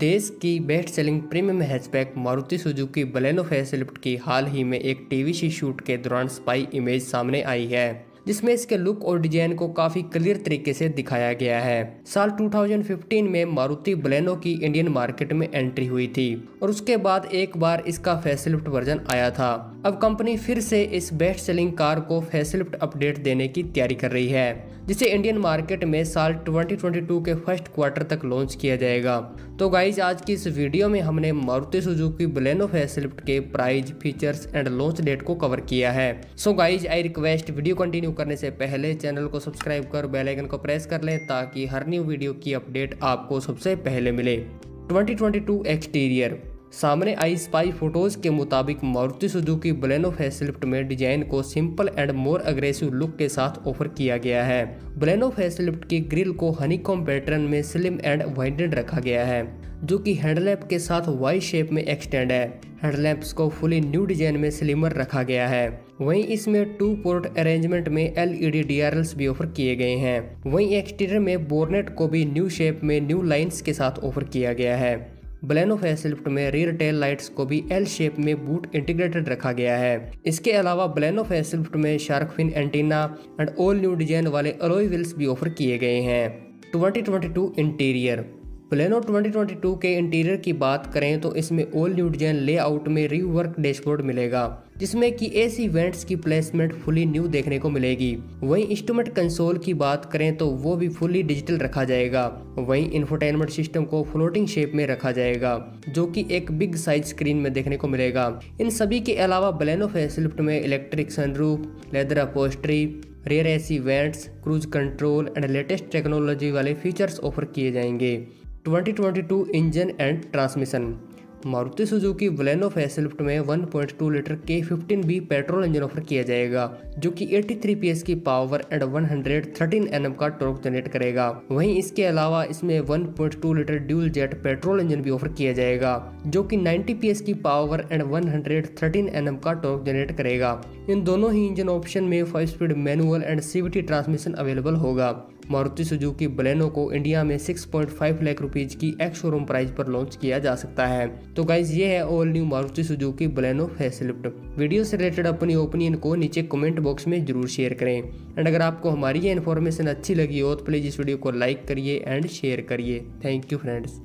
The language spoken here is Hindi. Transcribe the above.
देश की best selling premium hatchback Maruti Suzuki Baleno facelift की हाल ही में एक टीवी सी शूट के दौरान स्पाई इमेज सामने आई है। जिसमें इसके लुक और डिज़ाइन को काफ़ी क्लियर तरीके से दिखाया गया है। साल 2015 में मारुति बलेनो की इंडियन मार्केट में एंट्री हुई थी और उसके बाद एक बार इसका फेसलिफ्ट वर्जन आया था। अब कंपनी फिर से इस बेस्ट सेलिंग कार को फेसलिफ्ट अपडेट देने की तैयारी कर रही है, जिसे इंडियन मार्केट में साल 2022 के फ़र्स्ट क्वार्टर तक लॉन्च किया जाएगा। तो गाइज़ आज की इस वीडियो में हमने मारुति सुजुकी बलेनो फेसलिफ्ट के price features and launch date को कवर किया है। So guys I request video continue करने से पहले चैनल को सब्सक्राइब कर बेल आइकन को प्रेस कर लें ताकि हर न्यू वीडियो की अपडेट आपको सबसे पहले मिले। 2022 एक्सटीरियर। सामने आई स्पाई फ़ोटोज़ के मुताबिक मारुति सुजुकी बलेनो फेसलिफ्ट में डिज़ाइन को simple and more aggressive look के साथ ऑफ़र किया गया है। बलेनो फेसलिफ्ट की ग्रिल को हनीकॉम पैटर्न में स्लिम एंड वाइडेड रखा गया है, जो कि हेडलैम्प के साथ वाई शेप में एक्सटेंड है। हेडलैम्प्स को फुली न्यू डिज़ाइन में स्लिमर रखा गया है। वहीं इसमें टू पोर्ट अरेंजमेंट में एल ई डी भी ऑफ़र किए गए हैं। वहीं एक्सटीरियर में बोर्नेट को भी न्यू शेप में न्यू लाइंस के साथ ऑफ़र किया गया है। बलेनो फेसलिफ्ट में रियर टेल लाइट्स को भी एल शेप में बूट इंटीग्रेटेड रखा गया है। इसके अलावा बलेनो फेसलिफ्ट में shark fin antenna and all new design वाले अलोई व्हील्स भी ऑफ़र किए गए हैं। 2022 इंटीरियर प्लेनो 2022 के इंटीरियर की बात करें तो इसमें ऑल न्यू डिज़ाइन लेआउट में रीवर्क डैशबोर्ड मिलेगा, जिसमें कि एसी वेंट्स की प्लेसमेंट फुली न्यू देखने को मिलेगी। वहीं इंस्ट्रूमेंट कंसोल की बात करें तो वो भी फुली डिजिटल रखा जाएगा। वहीं इंफोटेनमेंट सिस्टम को फ्लोटिंग शेप में रखा जाएगा, जो कि एक बिग साइज़ स्क्रीन में देखने को मिलेगा। इन सभी के अलावा बलेनो फेसलिफ्ट में electric sunroof leather upholstery rear AC vents cruise control and latest technology वाले फीचर्स ऑफ़र किए जाएँगे। 2022 engine and transmission. Maruti Suzuki Baleno facelift में 1.2 लीटर के 15 बी पेट्रोल इंजन ऑफ़र किया जाएगा, जो कि 83 पीएस की पावर एंड 113 एनएम का टॉर्क जनरेट करेगा। वहीं इसके अलावा इसमें 1.2 litre dual jet petrol engine भी ऑफ़र किया जाएगा, जो कि 90 पीएस की पावर एंड 113 एनएम का टॉर्क जनरेट करेगा। इन दोनों ही इंजन ऑप्शन में five speed manual and CVT transmission available होगा। मारुति सुजुकी बलेनो को इंडिया में 6.5 लाख रुपीज़ की एक्स शोरूम प्राइस पर लॉन्च किया जा सकता है। तो गाइज़ ये है all new Maruti Suzuki Baleno facelift video से रिलेटेड अपनी ओपिनियन को नीचे कमेंट बॉक्स में ज़रूर शेयर करें। एंड अगर आपको हमारी ये इन्फॉर्मेशन अच्छी लगी हो तो प्लीज़ इस वीडियो को लाइक करिए एंड शेयर करिए। Thank you friends